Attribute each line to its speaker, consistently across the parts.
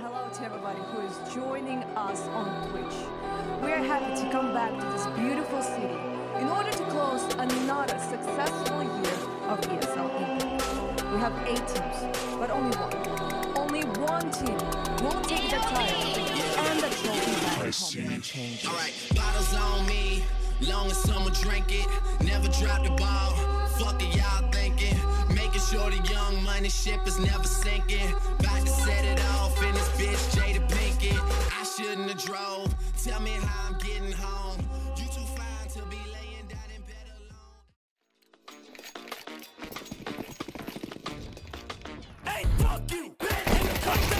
Speaker 1: hello to everybody who is joining us on Twitch. We are happy to come back to this beautiful city in order to close another successful year of ESL Impact. We have eight teams, but only one. Only one team will take the title and the trophy back home.
Speaker 2: Alright, bottles on me, long as someone drink it. Never drop the ball, fuck it, y'all young money ship is never sinking. About to set it off in this bitch, Jada Pinkett. I shouldn't have drove, tell me how I'm getting home. You too fine to be laying down in bed alone.
Speaker 3: Hey, fuck you! Bitch,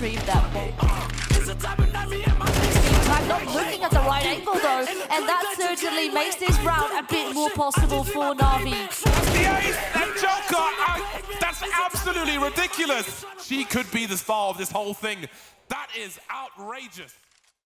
Speaker 3: that
Speaker 4: I'm not looking at the right angle though, and that certainly makes this round a bit more possible for Na'Vi.
Speaker 5: And Joker, I, that's absolutely ridiculous. She could be the star of this whole thing. That is outrageous.